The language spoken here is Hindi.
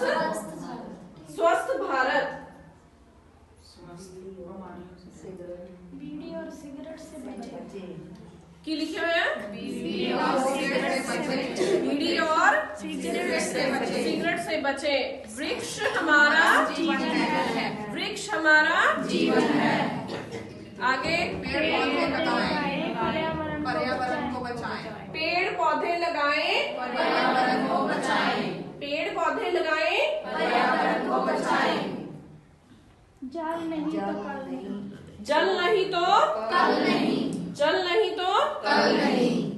स्वस्थ भारत। बीड़ी और सिगरेट से बचे की लिखे हुए बीड़ी और सिगरेट से बचे बीड़ी और सिगरेट से बचे। सिगरेट से बचे। वृक्ष हमारा जीवन है। वृक्ष हमारा जीवन है। जल नहीं तो कल नहीं। जल नहीं तो कल नहीं। जल नहीं तो कल नहीं।